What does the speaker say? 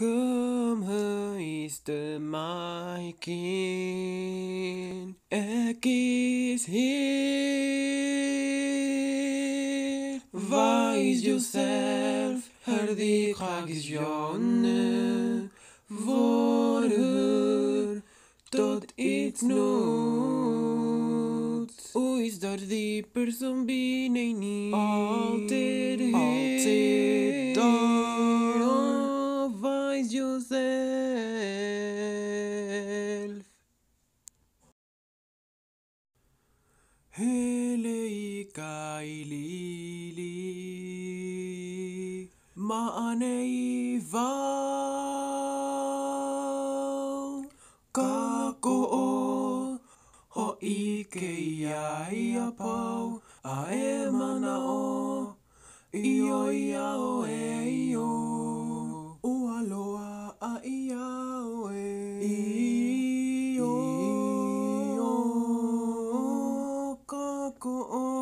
Gymhyste mae cyn egys hir Fais yourself hyrdi chagis jonne Vorur dod it nod Oes dar ddi person bi neu ah. Hele i gailili Maane i vau Kako o Ho i ke iai a pau. A e mana o Io ia o e io. Ua loa a ia o e go on.